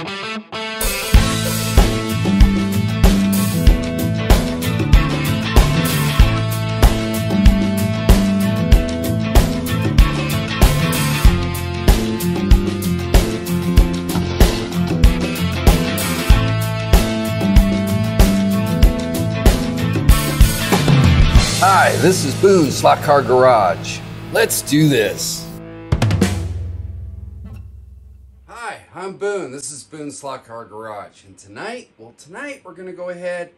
Hi, this is Boone Slot Car Garage. Let's do this. I'm Boone. This is Boone Slot Car Garage. And tonight, well, tonight we're going to go ahead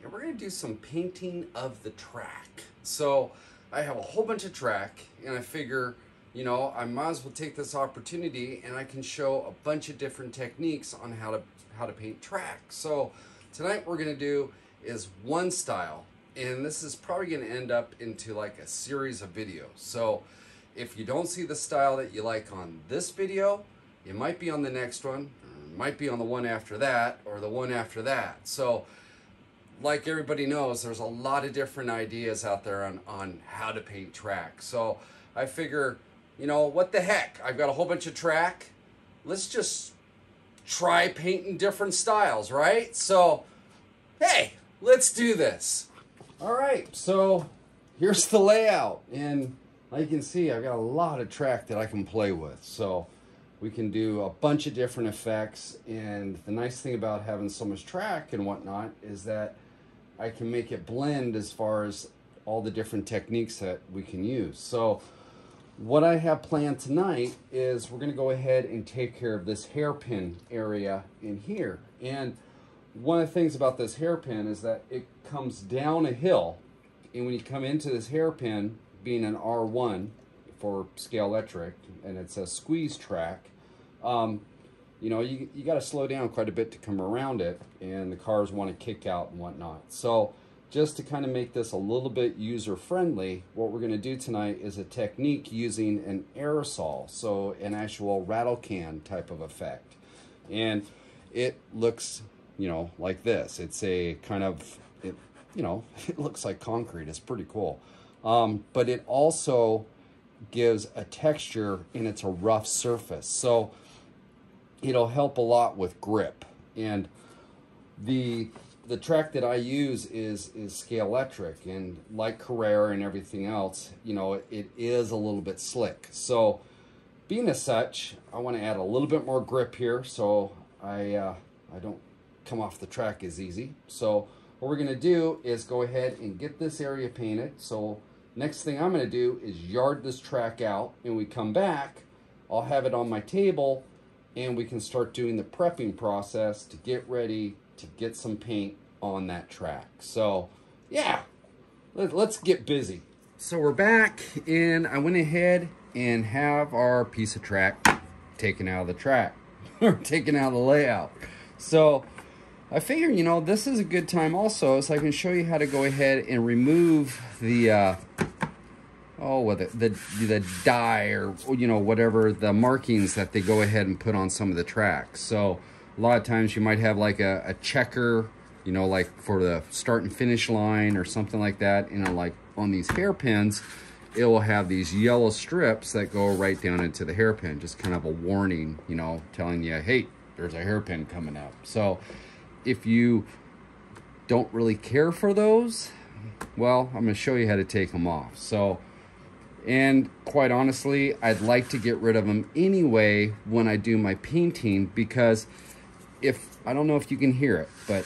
and we're going to do some painting of the track. So I have a whole bunch of track and I figure, you know, I might as well take this opportunity and I can show a bunch of different techniques on how to how to paint track. So tonight we're going to do is one style and this is probably going to end up into like a series of videos. So if you don't see the style that you like on this video, it might be on the next one, might be on the one after that, or the one after that. So like everybody knows, there's a lot of different ideas out there on, on how to paint track. So I figure, you know, what the heck? I've got a whole bunch of track. Let's just try painting different styles, right? So, hey, let's do this. All right, so here's the layout. And like you can see, I've got a lot of track that I can play with. So we can do a bunch of different effects. And the nice thing about having so much track and whatnot is that I can make it blend as far as all the different techniques that we can use. So what I have planned tonight is we're gonna go ahead and take care of this hairpin area in here. And one of the things about this hairpin is that it comes down a hill and when you come into this hairpin being an R1 for Scalextric and it's a squeeze track um, you know you, you got to slow down quite a bit to come around it and the cars want to kick out and whatnot so just to kind of make this a little bit user friendly what we're going to do tonight is a technique using an aerosol so an actual rattle can type of effect and it looks you know, like this. It's a kind of, it, you know, it looks like concrete. It's pretty cool. Um, but it also gives a texture and it's a rough surface. So it'll help a lot with grip. And the the track that I use is is Scalextric, and like Carrera and everything else, you know, it, it is a little bit slick. So being as such, I want to add a little bit more grip here so I uh, I don't come off the track as easy. So what we're gonna do is go ahead and get this area painted. So next thing I'm gonna do is yard this track out and we come back, I'll have it on my table and we can start doing the prepping process to get ready to get some paint on that track. So yeah, let, us get busy. So we're back and I went ahead and have our piece of track taken out of the track or taken out of the layout. So I figure, you know, this is a good time also so I can show you how to go ahead and remove the, uh, oh, well, the, the, the dye or, you know, whatever the markings that they go ahead and put on some of the tracks. So a lot of times you might have like a, a checker, you know, like for the start and finish line or something like that. You know, like on these hairpins, it will have these yellow strips that go right down into the hairpin. Just kind of a warning, you know, telling you, hey, there's a hairpin coming up. So if you don't really care for those, well, I'm going to show you how to take them off. So, and quite honestly, I'd like to get rid of them anyway when I do my painting because if, I don't know if you can hear it, but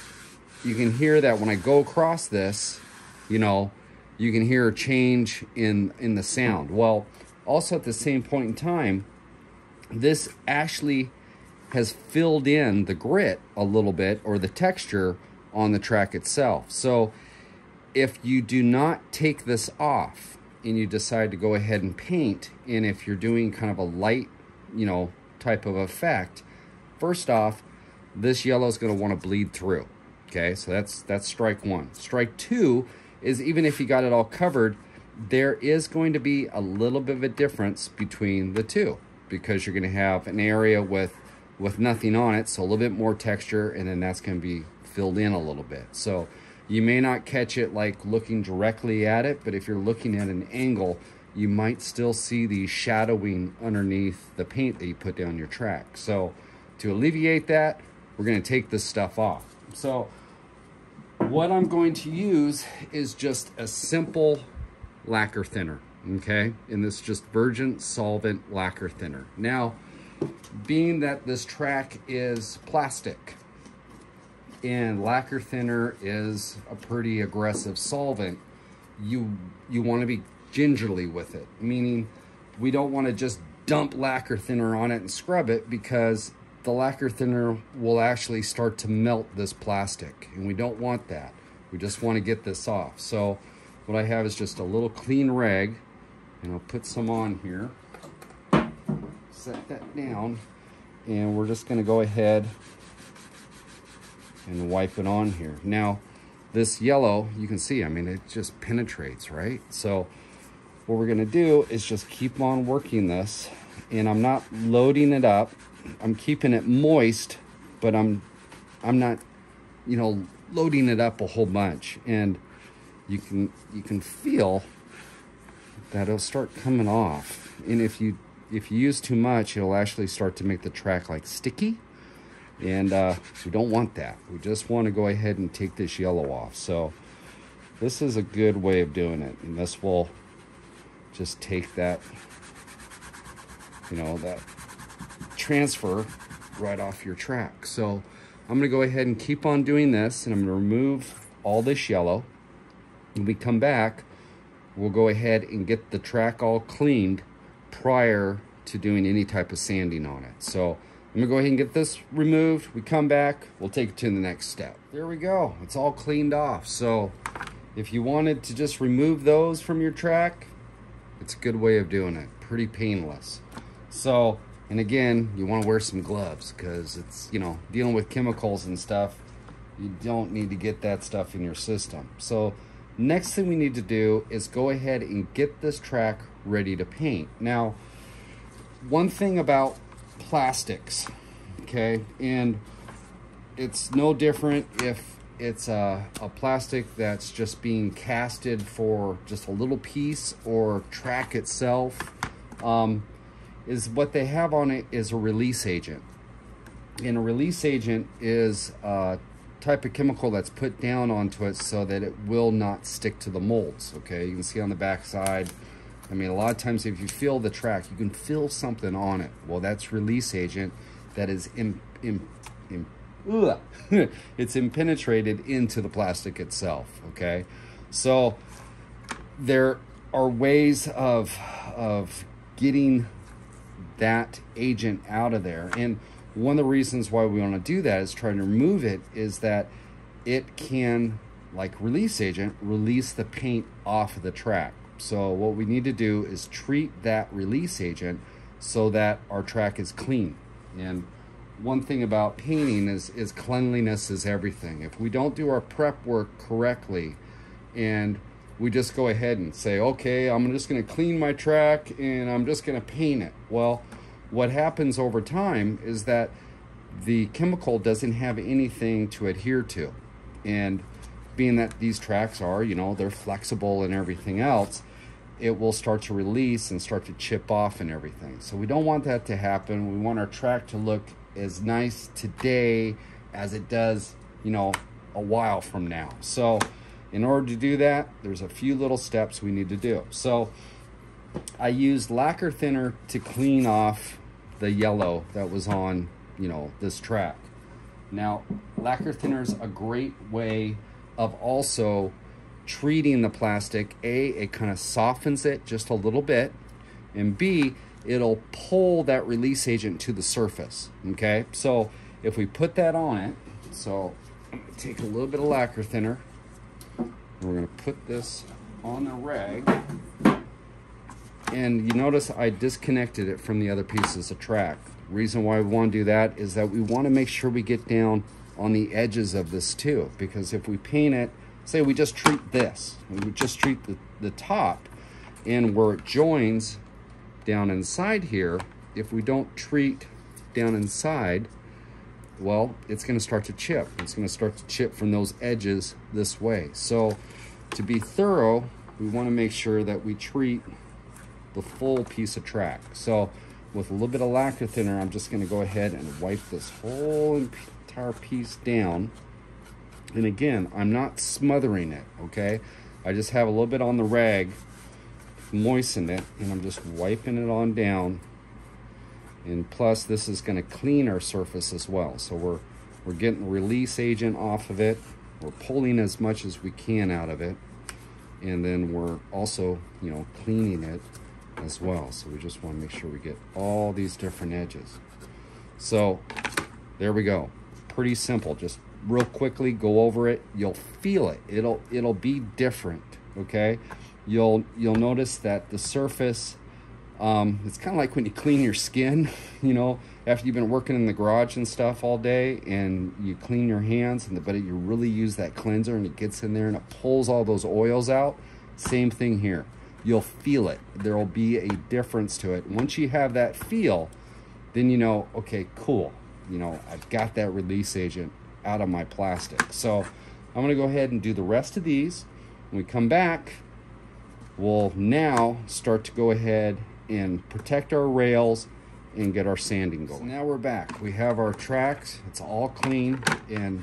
you can hear that when I go across this, you know, you can hear a change in, in the sound. Well, also at the same point in time, this actually has filled in the grit a little bit or the texture on the track itself. So if you do not take this off and you decide to go ahead and paint, and if you're doing kind of a light, you know, type of effect, first off, this yellow is going to want to bleed through. Okay, so that's that's strike one. Strike two is even if you got it all covered, there is going to be a little bit of a difference between the two because you're going to have an area with with nothing on it, so a little bit more texture, and then that's going to be filled in a little bit. So you may not catch it like looking directly at it, but if you're looking at an angle, you might still see the shadowing underneath the paint that you put down your track. So to alleviate that, we're gonna take this stuff off. So what I'm going to use is just a simple lacquer thinner, okay? And this just virgin solvent lacquer thinner. Now, being that this track is plastic and lacquer thinner is a pretty aggressive solvent, you you want to be gingerly with it, meaning we don't want to just dump lacquer thinner on it and scrub it because the lacquer thinner will actually start to melt this plastic and we don't want that. We just want to get this off. So what I have is just a little clean rag and I'll put some on here. Set that down and we're just going to go ahead and wipe it on here. Now, this yellow, you can see, I mean, it just penetrates, right? So what we're gonna do is just keep on working this and I'm not loading it up. I'm keeping it moist, but I'm, I'm not, you know, loading it up a whole bunch. And you can, you can feel that it'll start coming off. And if you, if you use too much, it'll actually start to make the track like sticky and uh, we don't want that. We just want to go ahead and take this yellow off. So this is a good way of doing it. And this will just take that, you know, that transfer right off your track. So I'm going to go ahead and keep on doing this and I'm going to remove all this yellow. When we come back, we'll go ahead and get the track all cleaned prior to doing any type of sanding on it. So I'm gonna go ahead and get this removed. We come back, we'll take it to the next step. There we go, it's all cleaned off. So if you wanted to just remove those from your track, it's a good way of doing it, pretty painless. So, and again, you wanna wear some gloves because it's, you know, dealing with chemicals and stuff, you don't need to get that stuff in your system. So next thing we need to do is go ahead and get this track ready to paint. Now, one thing about plastics, okay? And it's no different if it's a, a plastic that's just being casted for just a little piece or track itself. Um, is what they have on it is a release agent. And a release agent is a type of chemical that's put down onto it so that it will not stick to the molds, okay? You can see on the back side, I mean, a lot of times if you feel the track, you can feel something on it. Well, that's release agent that is in, in, in it's impenetrated into the plastic itself, okay? So there are ways of, of getting that agent out of there. And one of the reasons why we want to do that is trying to remove it is that it can, like release agent, release the paint off of the track. So what we need to do is treat that release agent so that our track is clean. And one thing about painting is, is cleanliness is everything. If we don't do our prep work correctly and we just go ahead and say, okay, I'm just gonna clean my track and I'm just gonna paint it. Well, what happens over time is that the chemical doesn't have anything to adhere to. And being that these tracks are, you know, they're flexible and everything else, it will start to release and start to chip off and everything. So we don't want that to happen. We want our track to look as nice today as it does, you know, a while from now. So in order to do that, there's a few little steps we need to do. So I used lacquer thinner to clean off the yellow that was on, you know, this track. Now, lacquer thinner is a great way of also treating the plastic, A, it kind of softens it just a little bit, and B, it'll pull that release agent to the surface, okay? So if we put that on it, so take a little bit of lacquer thinner, we're gonna put this on the rag, and you notice I disconnected it from the other pieces of track. Reason why we wanna do that is that we wanna make sure we get down on the edges of this too, because if we paint it say we just treat this, we just treat the, the top and where it joins down inside here, if we don't treat down inside, well, it's gonna start to chip. It's gonna start to chip from those edges this way. So to be thorough, we wanna make sure that we treat the full piece of track. So with a little bit of lacquer thinner, I'm just gonna go ahead and wipe this whole entire piece down. And again, I'm not smothering it, okay? I just have a little bit on the rag, moisten it, and I'm just wiping it on down. And plus, this is gonna clean our surface as well. So we're, we're getting release agent off of it. We're pulling as much as we can out of it. And then we're also, you know, cleaning it as well. So we just want to make sure we get all these different edges. So there we go. Pretty simple. Just real quickly go over it. You'll feel it. It'll it'll be different. Okay. You'll you'll notice that the surface. Um, it's kind of like when you clean your skin, you know, after you've been working in the garage and stuff all day and you clean your hands, and the, but you really use that cleanser and it gets in there and it pulls all those oils out. Same thing here you'll feel it. There will be a difference to it. Once you have that feel, then you know, okay, cool. You know, I've got that release agent out of my plastic. So I'm gonna go ahead and do the rest of these. When we come back, we'll now start to go ahead and protect our rails and get our sanding going. So now we're back. We have our tracks. It's all clean. And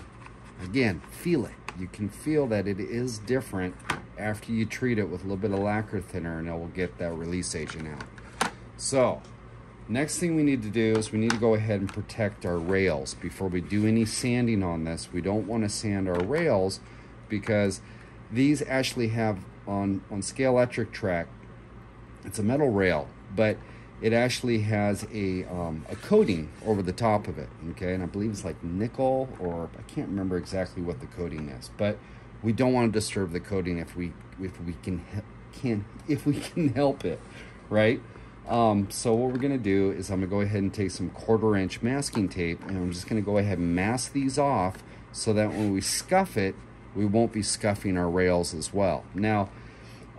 again, feel it. You can feel that it is different after you treat it with a little bit of lacquer thinner and it will get that release agent out. So, next thing we need to do is we need to go ahead and protect our rails. Before we do any sanding on this, we don't want to sand our rails because these actually have on, on Scalextric track, it's a metal rail, but it actually has a, um, a coating over the top of it, okay? And I believe it's like nickel or I can't remember exactly what the coating is, but we don't want to disturb the coating if we if we can can if we can help it, right? Um, so what we're gonna do is I'm gonna go ahead and take some quarter inch masking tape and I'm just gonna go ahead and mask these off so that when we scuff it, we won't be scuffing our rails as well. Now,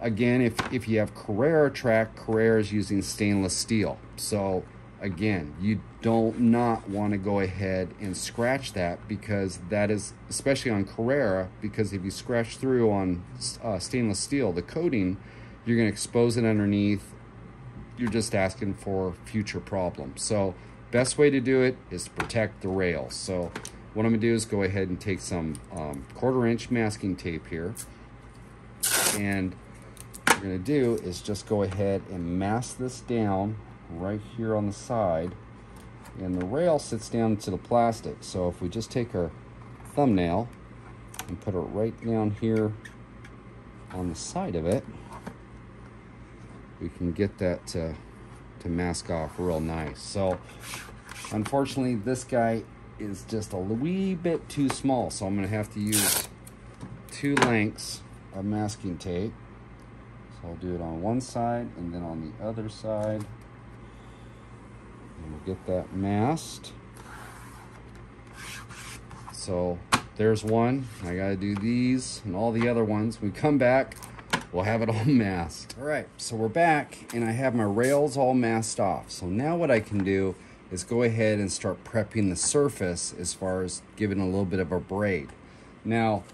again, if, if you have Carrera track, Carrera is using stainless steel. So again, you don't not want to go ahead and scratch that because that is, especially on Carrera, because if you scratch through on uh, stainless steel, the coating, you're going to expose it underneath. You're just asking for future problems. So best way to do it is to protect the rails. So what I'm to do is go ahead and take some um, quarter inch masking tape here. And what we're to do is just go ahead and mask this down right here on the side and the rail sits down to the plastic so if we just take our thumbnail and put it right down here on the side of it we can get that to, to mask off real nice so unfortunately this guy is just a wee bit too small so I'm gonna have to use two lengths of masking tape so I'll do it on one side and then on the other side And We'll get that masked. So there's one. I got to do these and all the other ones. We come back, we'll have it all masked. All right, so we're back and I have my rails all masked off. So now what I can do is go ahead and start prepping the surface as far as giving a little bit of a braid. Now,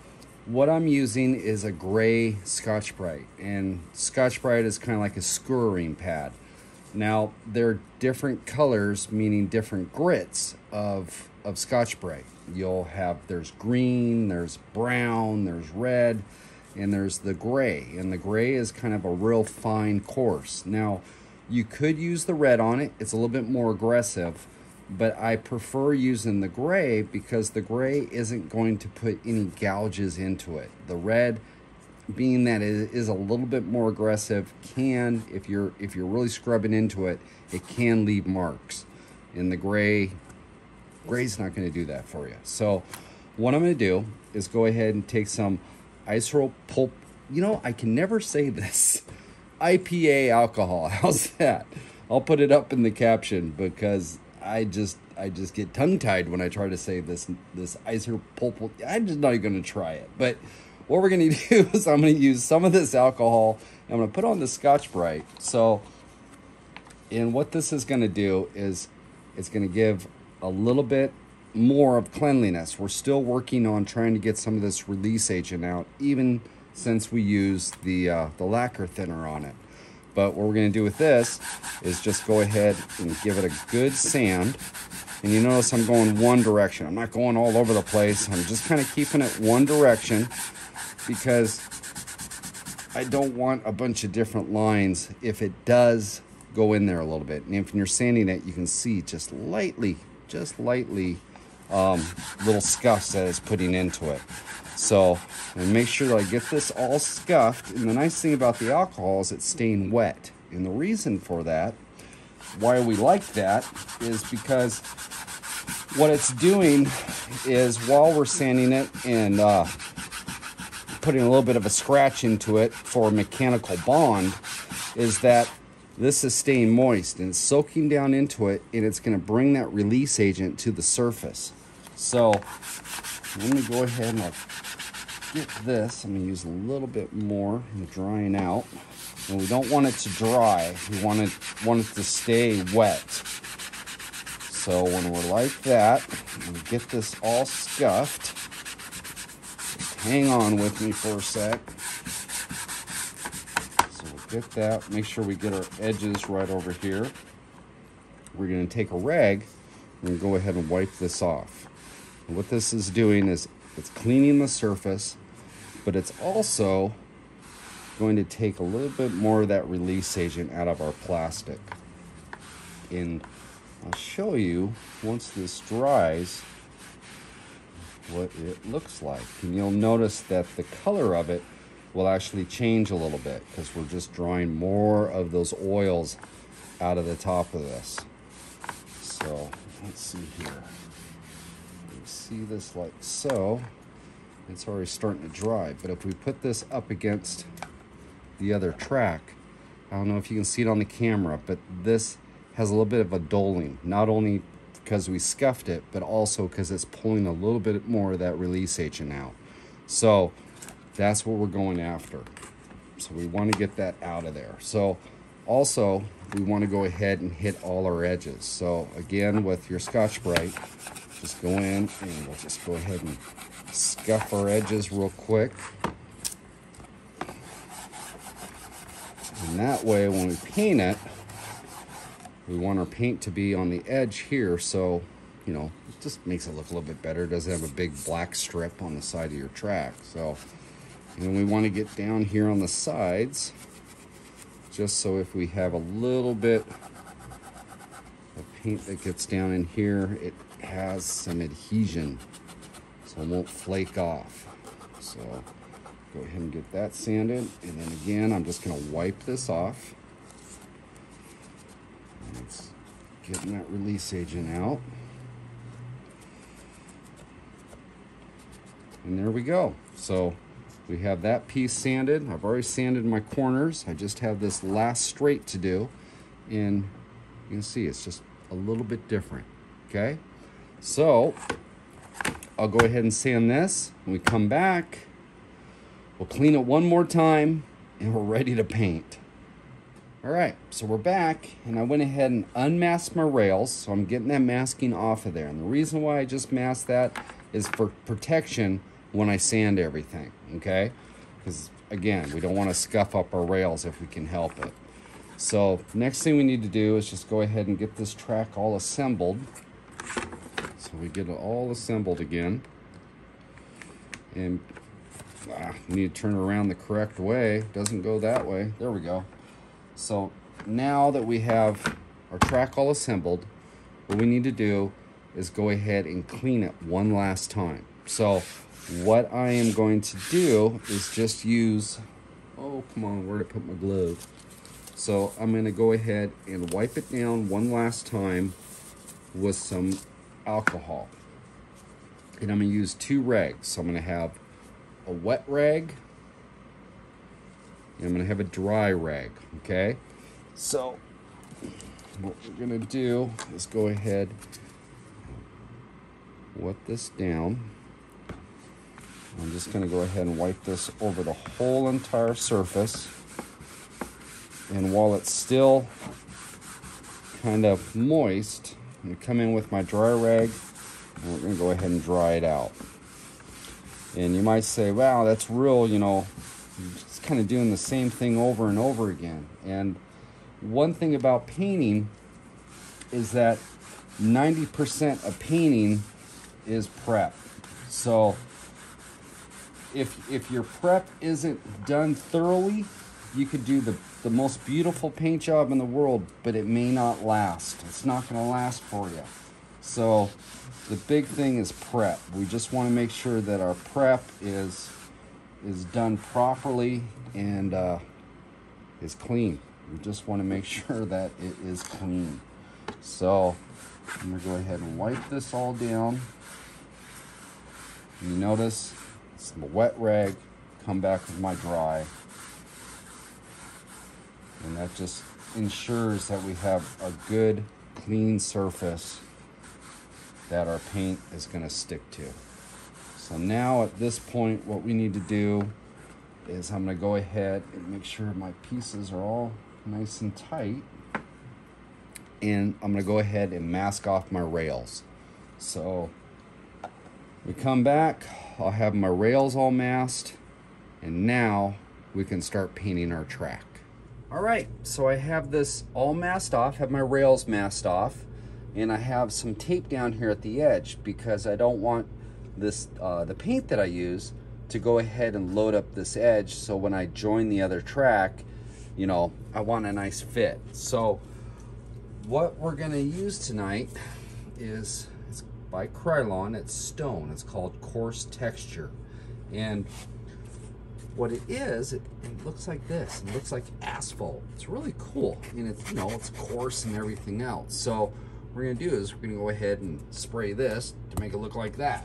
what I'm using is a gray Scotch-Brite and Scotch-Brite is kind of like a scouring pad. Now, they're different colors, meaning different grits of, of Scotch-Brite. You'll have, there's green, there's brown, there's red, and there's the gray. And the gray is kind of a real fine coarse. Now, you could use the red on it. It's a little bit more aggressive, but I prefer using the gray because the gray isn't going to put any gouges into it. The red being that it is a little bit more aggressive can if you're if you're really scrubbing into it it can leave marks and the gray gray's not going to do that for you so what i'm going to do is go ahead and take some isopropyl you know i can never say this ipa alcohol how's that i'll put it up in the caption because i just i just get tongue tied when i try to say this this isopropyl i'm just not even going to try it but what we're going to do is I'm going to use some of this alcohol. I'm going to put on the Scotch-Brite. So, and what this is going to do is it's going to give a little bit more of cleanliness. We're still working on trying to get some of this release agent out, even since we used the, uh, the lacquer thinner on it. But what we're gonna do with this is just go ahead and give it a good sand. And you notice I'm going one direction. I'm not going all over the place. I'm just kind of keeping it one direction because I don't want a bunch of different lines if it does go in there a little bit. And if you're sanding it, you can see just lightly, just lightly um, little scuffs that it's putting into it. So make sure that I get this all scuffed. And the nice thing about the alcohol is it's staying wet. And the reason for that, why we like that, is because what it's doing is while we're sanding it and uh, putting a little bit of a scratch into it for a mechanical bond, is that this is staying moist and soaking down into it and it's going to bring that release agent to the surface. So let me go ahead and get this. I'm to use a little bit more in drying out. And we don't want it to dry. We want it, want it to stay wet. So when we're like that, we get this all scuffed. Hang on with me for a sec. So we'll get that. Make sure we get our edges right over here. We're going to take a rag and go ahead and wipe this off. What this is doing is it's cleaning the surface but it's also going to take a little bit more of that release agent out of our plastic. And I'll show you once this dries what it looks like. And you'll notice that the color of it will actually change a little bit because we're just drawing more of those oils out of the top of this. So let's see here. See this like so it's already starting to dry. But if we put this up against the other track, I don't know if you can see it on the camera, but this has a little bit of a doling, not only because we scuffed it, but also because it's pulling a little bit more of that release agent out. So that's what we're going after. So we want to get that out of there. So also we want to go ahead and hit all our edges. So again, with your Scotch-Brite, just go in and we'll just go ahead and scuff our edges real quick. And that way, when we paint it, we want our paint to be on the edge here, so, you know, it just makes it look a little bit better. It doesn't have a big black strip on the side of your track. So, and we want to get down here on the sides, just so if we have a little bit of paint that gets down in here, it has some adhesion so it won't flake off. So go ahead and get that sanded. And then again, I'm just gonna wipe this off. And it's getting that release agent out. And there we go. So we have that piece sanded. I've already sanded my corners. I just have this last straight to do. And you can see it's just a little bit different, okay? So I'll go ahead and sand this. When we come back, we'll clean it one more time and we're ready to paint. All right, so we're back and I went ahead and unmasked my rails. So I'm getting that masking off of there. And the reason why I just masked that is for protection when I sand everything, okay? Because again, we don't want to scuff up our rails if we can help it. So next thing we need to do is just go ahead and get this track all assembled. So we get it all assembled again. And ah, need to turn around the correct way. Doesn't go that way. There we go. So now that we have our track all assembled, what we need to do is go ahead and clean it one last time. So what I am going to do is just use, oh, come on, where did I put my glove? So I'm gonna go ahead and wipe it down one last time with some alcohol. And I'm going to use two rags. So I'm going to have a wet rag and I'm going to have a dry rag, okay? So what we're going to do is go ahead wet this down. I'm just going to go ahead and wipe this over the whole entire surface. And while it's still kind of moist, I'm gonna come in with my dry rag and we're gonna go ahead and dry it out. And you might say, wow, that's real, you know, it's kind of doing the same thing over and over again. And one thing about painting is that 90% of painting is prep. So if if your prep isn't done thoroughly, you could do the, the most beautiful paint job in the world, but it may not last. It's not going to last for you. So the big thing is prep. We just want to make sure that our prep is is done properly and uh, is clean. We just want to make sure that it is clean. So I'm going to go ahead and wipe this all down. You notice it's some wet rag, come back with my dry. And that just ensures that we have a good clean surface that our paint is going to stick to. So now at this point, what we need to do is I'm going to go ahead and make sure my pieces are all nice and tight. And I'm going to go ahead and mask off my rails. So we come back, I'll have my rails all masked, and now we can start painting our track. All right, so I have this all masked off, have my rails masked off, and I have some tape down here at the edge because I don't want this uh, the paint that I use to go ahead and load up this edge so when I join the other track, you know, I want a nice fit. So what we're gonna use tonight is it's by Krylon. It's stone. It's called Coarse Texture. And what it is, it, it, looks like this. It looks like asphalt. It's really cool. And it's, you know, it's coarse and everything else. So what we're gonna do is we're gonna go ahead and spray this to make it look like that.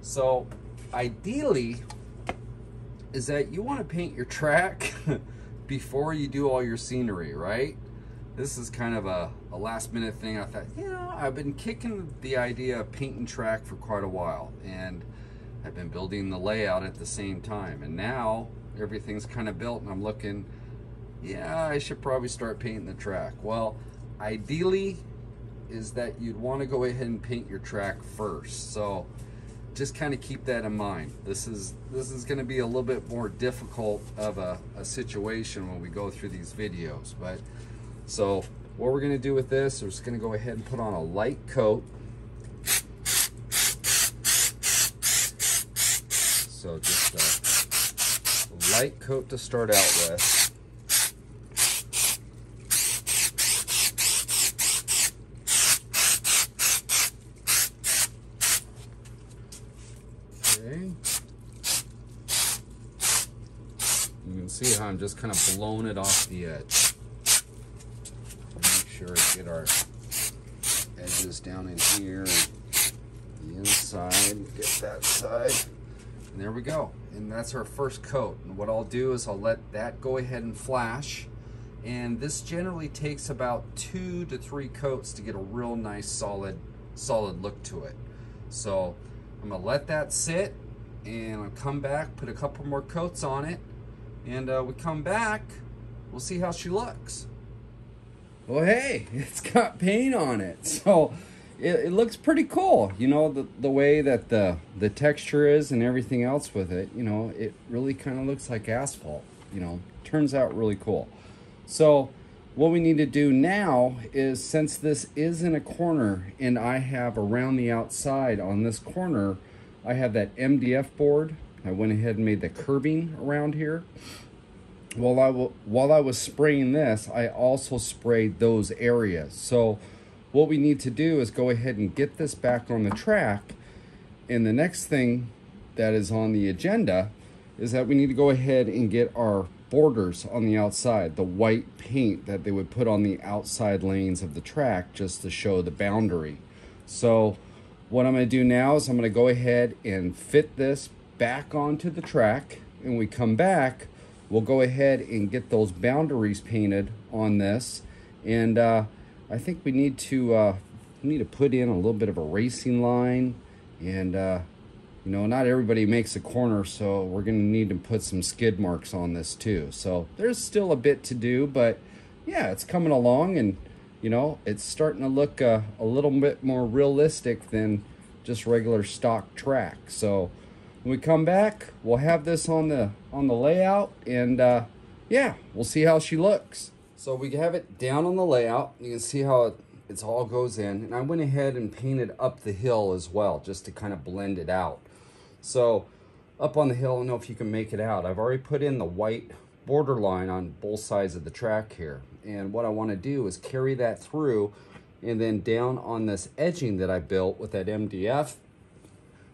So ideally is that you wanna paint your track before you do all your scenery, right? this is kind of a, a last minute thing. I thought, you know, I've been kicking the idea of painting track for quite a while and I've been building the layout at the same time. And now everything's kind of built and I'm looking, yeah, I should probably start painting the track. Well, ideally is that you'd want to go ahead and paint your track first. So just kind of keep that in mind. This is this is going to be a little bit more difficult of a, a situation when we go through these videos, but so what we're gonna do with this, we're just gonna go ahead and put on a light coat. So just a light coat to start out with. Okay. You can see how I'm just kind of blowing it off the edge Make sure to get our edges down in here, the inside, get that side. And there we go. And that's our first coat. And what I'll do is I'll let that go ahead and flash. And this generally takes about two to three coats to get a real nice solid, solid look to it. So I'm gonna let that sit and I'll come back, put a couple more coats on it. And uh, we come back, we'll see how she looks well, hey, it's got paint on it. So it, it, looks pretty cool. You know, the, the way that the, the texture is and everything else with it, you know, it really kind of looks like asphalt. You know, turns out really cool. So what we need to do now is since this is in a corner and I have around the outside on this corner, I have that MDF board. I went ahead and made the curbing around here while I while I was spraying this, I also sprayed those areas. So what we need to do is go ahead and get this back on the track. And the next thing that is on the agenda is that we need to go ahead and get our borders on the outside, the white paint that they would put on the outside lanes of the track just to show the boundary. So what I'm gonna do now is I'm gonna go ahead and fit this back onto the track and we come back, we'll go ahead and get those boundaries painted on this. And uh, I think we need to uh, we need to put in a little bit of a racing line. And, uh, you know, not everybody makes a corner, so we're going to need to put some skid marks on this too. So there's still a bit to do, but yeah, it's coming along and, you know, it's starting to look uh, a little bit more realistic than just regular stock track. So when we come back, we'll have this on the on the layout and uh, yeah, we'll see how she looks. So we have it down on the layout. You can see how it it's all goes in. And I went ahead and painted up the hill as well, just to kind of blend it out. So up on the hill, I don't know if you can make it out. I've already put in the white border line on both sides of the track here. And what I want to do is carry that through and then down on this edging that I built with that MDF,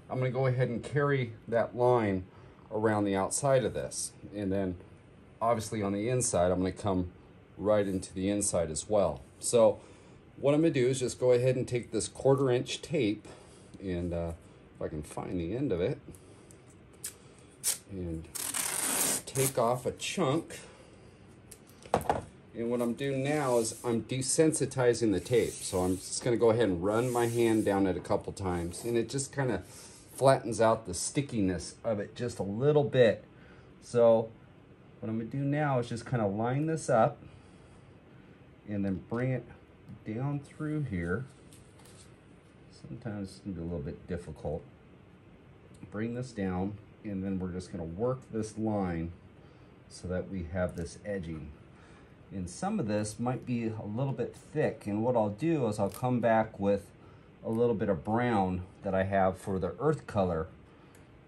I'm going to go ahead and carry that line around the outside of this. And then obviously on the inside, I'm going to come right into the inside as well. So what I'm going to do is just go ahead and take this quarter inch tape and uh, if I can find the end of it and take off a chunk and what I'm doing now is I'm desensitizing the tape. So I'm just gonna go ahead and run my hand down it a couple times and it just kind of flattens out the stickiness of it just a little bit. So what I'm gonna do now is just kind of line this up and then bring it down through here. Sometimes it's gonna be a little bit difficult. Bring this down and then we're just gonna work this line so that we have this edging. And some of this might be a little bit thick. And what I'll do is I'll come back with a little bit of brown that I have for the earth color.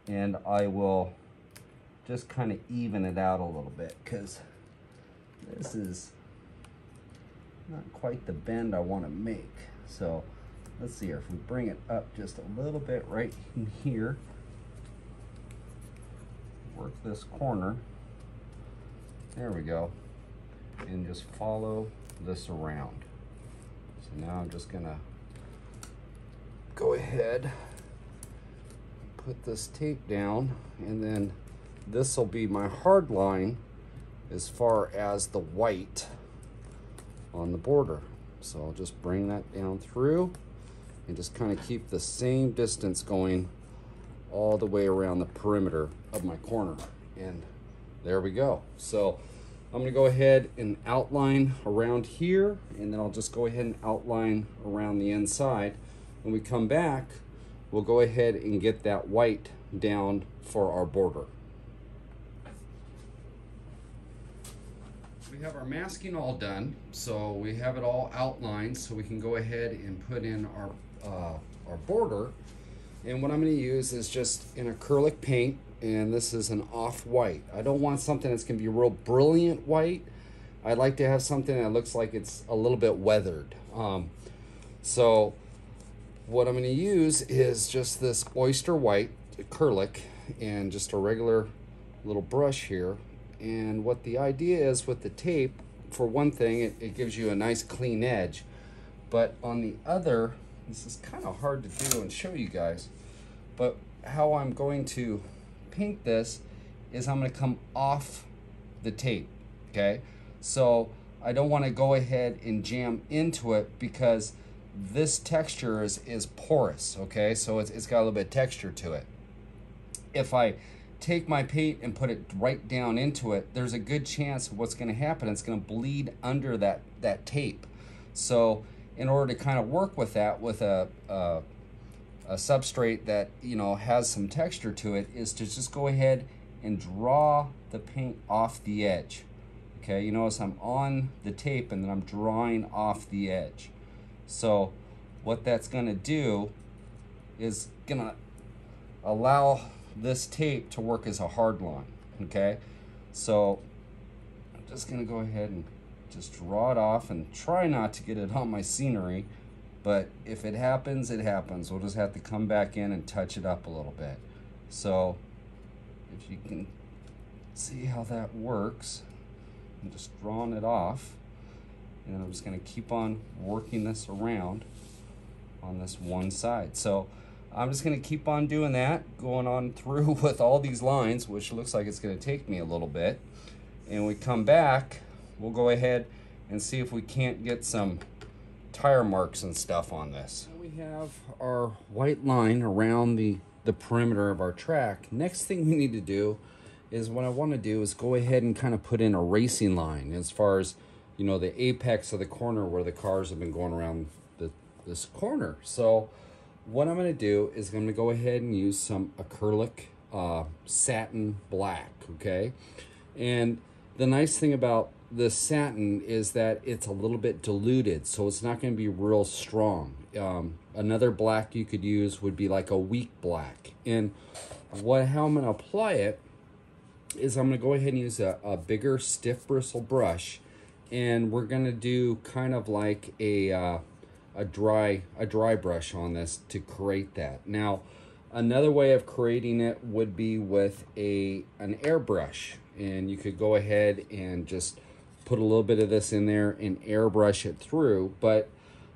And I will just kind of even it out a little bit because this is not quite the bend I want to make. So let's see here, if we bring it up just a little bit right here, work this corner, there we go and just follow this around. So now I'm just gonna go ahead, put this tape down, and then this will be my hard line as far as the white on the border. So I'll just bring that down through and just kind of keep the same distance going all the way around the perimeter of my corner. And there we go. So I'm gonna go ahead and outline around here and then I'll just go ahead and outline around the inside. When we come back, we'll go ahead and get that white down for our border. We have our masking all done, so we have it all outlined so we can go ahead and put in our, uh, our border. And what I'm gonna use is just an acrylic paint and this is an off-white. I don't want something that's going to be real brilliant white. I'd like to have something that looks like it's a little bit weathered. Um, so what I'm going to use is just this oyster white acrylic and just a regular little brush here. And what the idea is with the tape, for one thing, it, it gives you a nice clean edge. But on the other, this is kind of hard to do and show you guys, but how I'm going to paint this is I'm going to come off the tape, okay? So I don't want to go ahead and jam into it because this texture is, is porous, okay? So it's, it's got a little bit of texture to it. If I take my paint and put it right down into it, there's a good chance what's going to happen. It's going to bleed under that, that tape. So in order to kind of work with that with a, a a substrate that, you know, has some texture to it is to just go ahead and draw the paint off the edge. Okay, you notice I'm on the tape and then I'm drawing off the edge. So what that's gonna do is gonna allow this tape to work as a hard line, okay? So I'm just gonna go ahead and just draw it off and try not to get it on my scenery. But if it happens, it happens. We'll just have to come back in and touch it up a little bit. So if you can see how that works, I'm just drawing it off. And I'm just gonna keep on working this around on this one side. So I'm just gonna keep on doing that, going on through with all these lines, which looks like it's gonna take me a little bit. And we come back, we'll go ahead and see if we can't get some tire marks and stuff on this. We have our white line around the, the perimeter of our track. Next thing we need to do is what I want to do is go ahead and kind of put in a racing line as far as, you know, the apex of the corner where the cars have been going around the, this corner. So what I'm going to do is I'm going to go ahead and use some acrylic uh, satin black, okay? And the nice thing about the satin is that it's a little bit diluted, so it's not going to be real strong. Um, another black you could use would be like a weak black. And what how I'm going to apply it is I'm going to go ahead and use a, a bigger stiff bristle brush and we're going to do kind of like a uh, a dry a dry brush on this to create that. Now, another way of creating it would be with a an airbrush and you could go ahead and just put a little bit of this in there and airbrush it through, but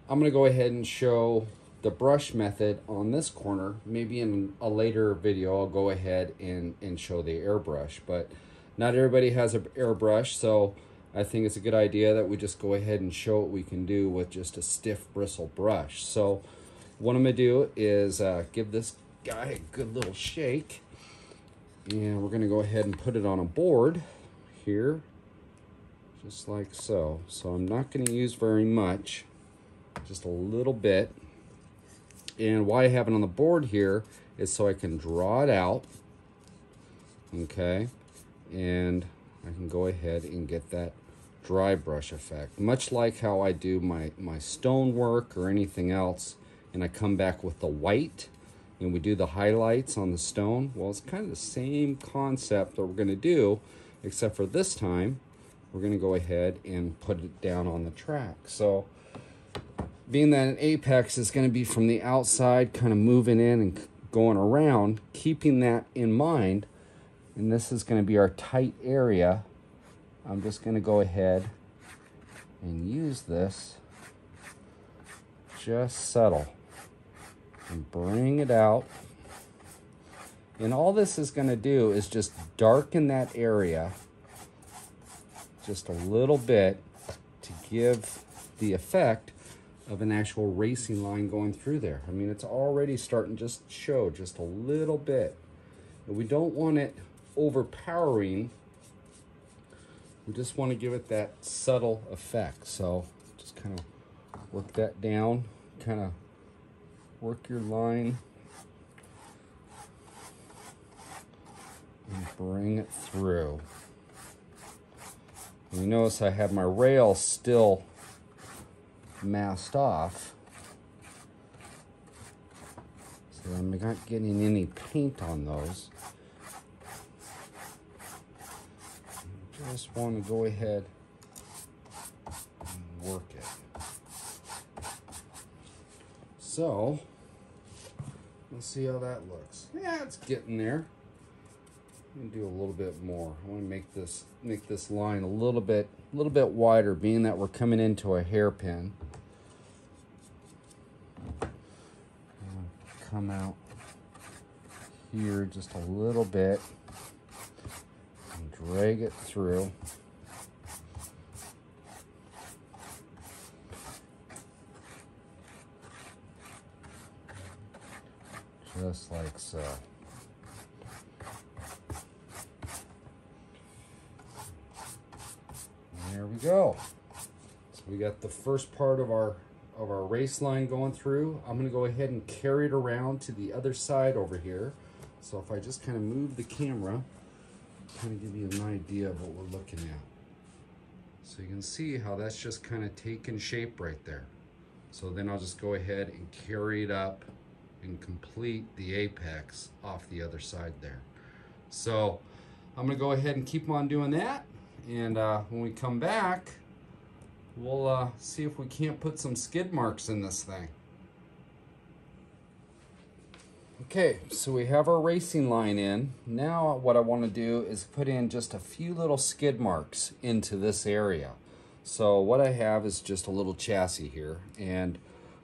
I'm going to go ahead and show the brush method on this corner. Maybe in a later video, I'll go ahead and, and show the airbrush, but not everybody has an airbrush, so I think it's a good idea that we just go ahead and show what we can do with just a stiff bristle brush. So what I'm gonna do is uh, give this guy a good little shake. And we're gonna go ahead and put it on a board here, just like so. So I'm not gonna use very much, just a little bit. And why I have it on the board here is so I can draw it out, okay? And I can go ahead and get that dry brush effect. Much like how I do my, my stone work or anything else, and I come back with the white, and we do the highlights on the stone. Well, it's kind of the same concept that we're gonna do, except for this time, we're gonna go ahead and put it down on the track. So, being that an apex is gonna be from the outside, kind of moving in and going around, keeping that in mind, and this is gonna be our tight area I'm just going to go ahead and use this just subtle and bring it out. And all this is going to do is just darken that area just a little bit to give the effect of an actual racing line going through there. I mean, it's already starting just show just a little bit. And we don't want it overpowering we just want to give it that subtle effect. So just kind of work that down, kind of work your line and bring it through. And you notice I have my rail still masked off. So I'm not getting any paint on those. Just want to go ahead and work it. So, let's see how that looks. Yeah, it's getting there. Let me do a little bit more. I want to make this make this line a little bit a little bit wider, being that we're coming into a hairpin. Come out here just a little bit drag it through. Just like so. there we go. So we got the first part of our of our race line going through. I'm going to go ahead and carry it around to the other side over here. So if I just kind of move the camera, kind of give you an idea of what we're looking at. So you can see how that's just kind of taking shape right there. So then I'll just go ahead and carry it up and complete the apex off the other side there. So I'm gonna go ahead and keep on doing that. And uh, when we come back, we'll uh, see if we can't put some skid marks in this thing. Okay, so we have our racing line in. Now what I want to do is put in just a few little skid marks into this area. So what I have is just a little chassis here and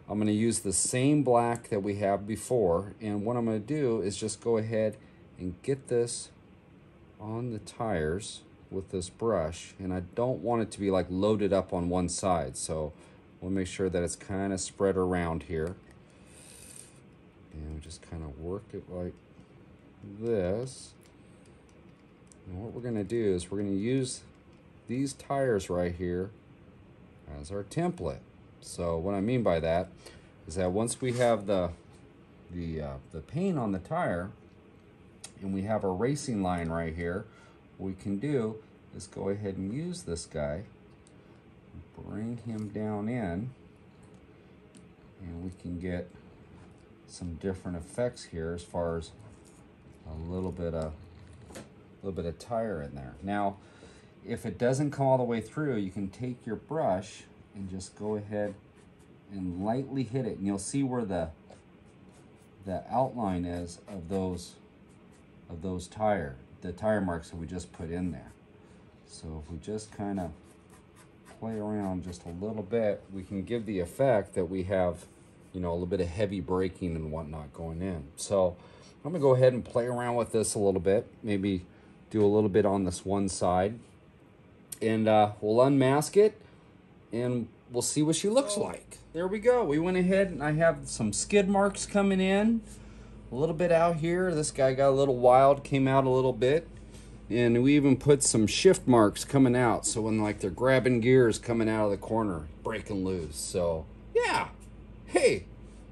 I'm going to use the same black that we have before and what I'm going to do is just go ahead and get this on the tires with this brush and I don't want it to be like loaded up on one side so we'll make sure that it's kind of spread around here and just kind of work it like this. And what we're going to do is we're going to use these tires right here as our template. So what I mean by that is that once we have the the uh, the paint on the tire and we have a racing line right here, what we can do is go ahead and use this guy, bring him down in, and we can get some different effects here as far as a little bit of a little bit of tire in there. Now, if it doesn't come all the way through, you can take your brush and just go ahead and lightly hit it, and you'll see where the the outline is of those of those tire the tire marks that we just put in there. So if we just kind of play around just a little bit, we can give the effect that we have, you know, a little bit of heavy braking and whatnot going in. So I'm gonna go ahead and play around with this a little bit, maybe do a little bit on this one side, and uh, we'll unmask it and we'll see what she looks like. There we go. We went ahead and I have some skid marks coming in. A little bit out here. This guy got a little wild, came out a little bit. And we even put some shift marks coming out. So when like they're grabbing gears coming out of the corner, breaking loose. So yeah, hey,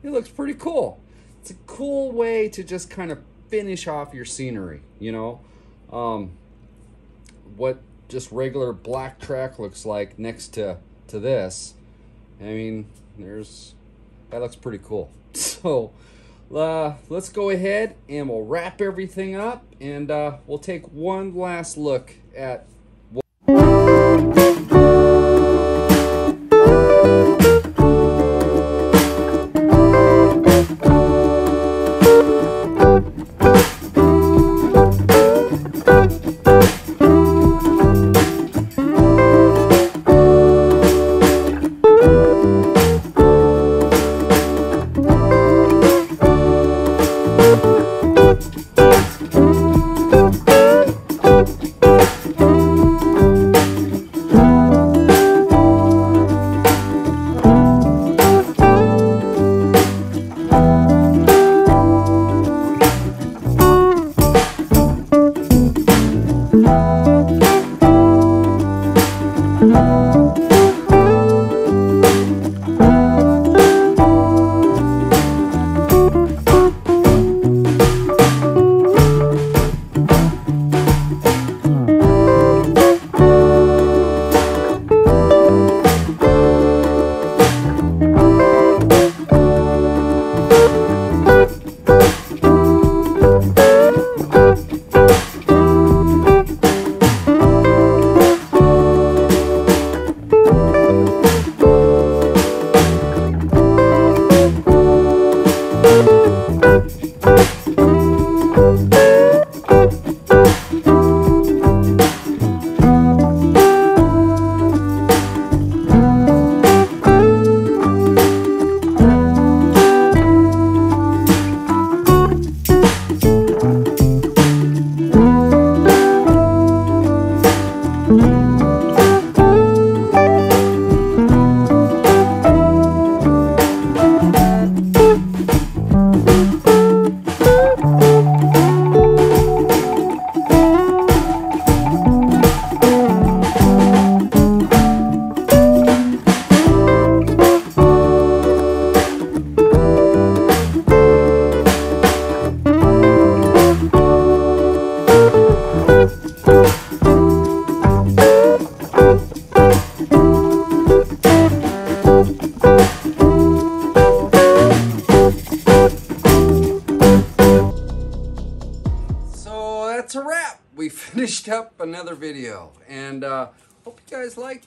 it looks pretty cool. It's a cool way to just kind of finish off your scenery, you know? Um, what just regular black track looks like next to, to this. I mean, there's, that looks pretty cool. So, uh, let's go ahead and we'll wrap everything up and uh, we'll take one last look at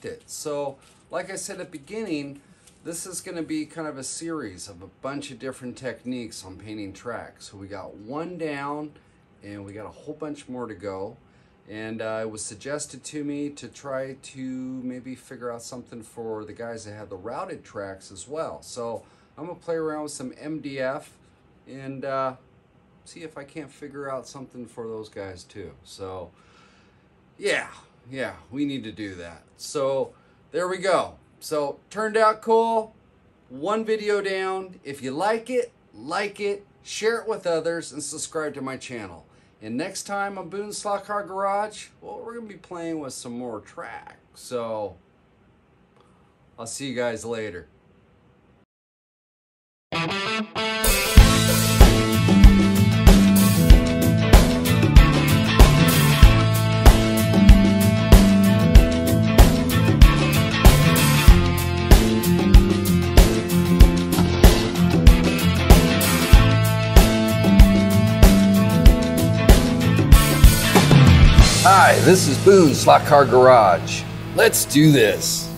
liked it. So like I said at the beginning, this is going to be kind of a series of a bunch of different techniques on painting tracks. So we got one down and we got a whole bunch more to go. And uh, it was suggested to me to try to maybe figure out something for the guys that have the routed tracks as well. So I'm going to play around with some MDF and uh, see if I can't figure out something for those guys too. So, yeah, yeah, we need to do that. So, there we go. So, turned out cool. One video down. If you like it, like it, share it with others, and subscribe to my channel. And next time on Boone Car Garage, well, we're going to be playing with some more track. So, I'll see you guys later. Hi, this is Boone Slot Car Garage. Let's do this.